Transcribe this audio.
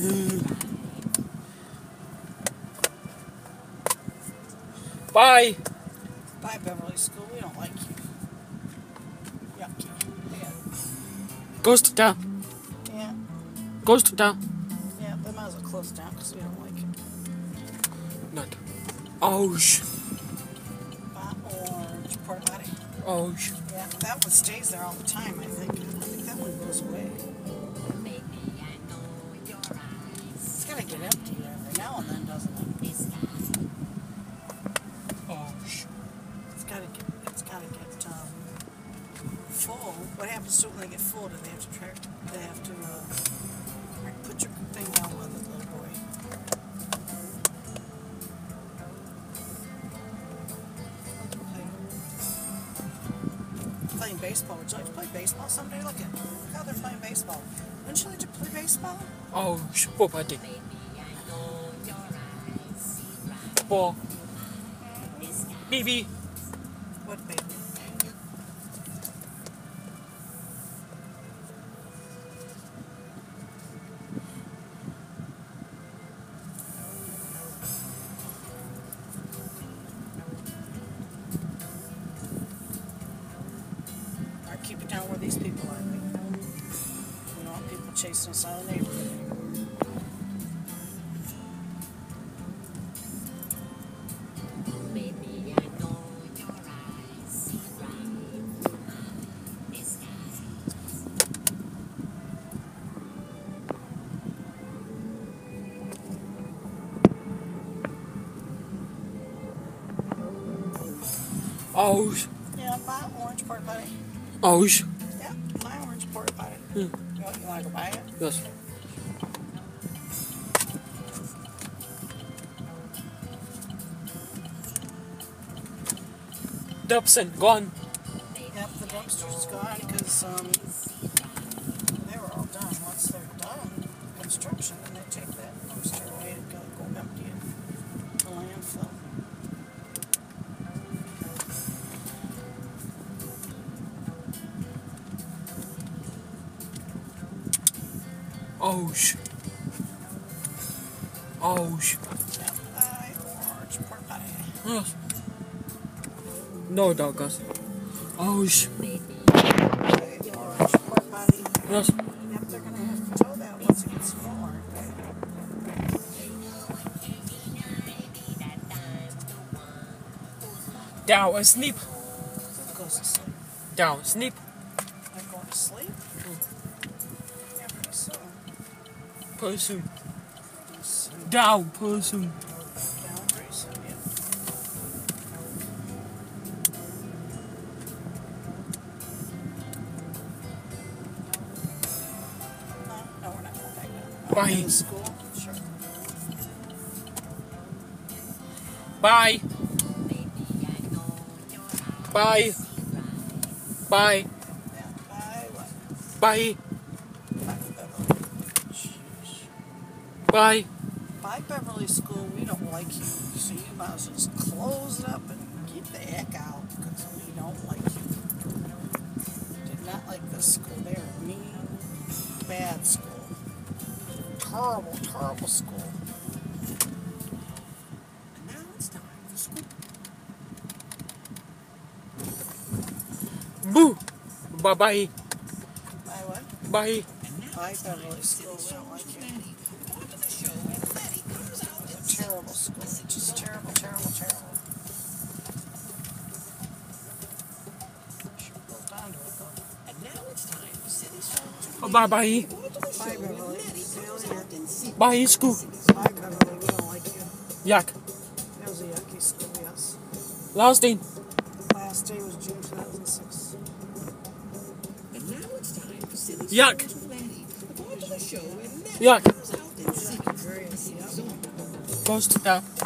Mm. Bye. Bye, Beverly School. We don't like you. Yucky. Yeah. Ghost town. Yeah. Ghost town. Yeah. They might as well close down because we don't like it. Not. Oh sh. Bye, orange. Porta potty. Oh sh. Yeah. That one stays there all the time, I think. What happens to it when they get full? Do they have to try? They have to uh, put your thing down with it, little boy. Play- Playing baseball. Would you like to play baseball someday? Look at look how they're playing baseball. Wouldn't you like to play baseball? Oh sh. Popati. Ball. BB. What baby? Down where these people are. We, we don't want people chasing us out of the neighborhood. Oh. Yeah, buy orange porta potty. Oh sh. Yeah, my orange porta potty. Hmm. You, want, you want to go buy it? Yes. Dobson gone. Yep, the dumpster's gone because um, Oh sh. Oh sh. Yep, buy orange. Yes. No doggos. Oh sh. Buy orange porta potty. Yes. Yep, they're gonna have to tow that once it gets full, aren't they? Down and sleep. Who goes to sleep? Down sleep. They're going to sleep? Yeah, pretty soon. Person. Pretty soon. Down person. Down pretty soon, yeah. No, no, we're not back down. Sure. Bye. Bye. Bye. Bye. Bye. Bye, Bye. Bye, Beverly School. We don't like you. So you might as well just close it up and get the heck out because we don't like you. Did not like this school. They are mean, bad school. Terrible, terrible school. And now it's time for school. Boo. Bye bye. Bye, what? Bye. Bye, Beverly School. We don't like you. Terrible school. Just terrible, terrible, terrible. Should go down to it, though. Oh, bye bye. Bye, Beverly. Bye school. Bye, Beverly. We don't like you. Yuck. That was a yucky school, yes. Last thing. Last day was June 2006. Yuck. Yucky. Ghost town.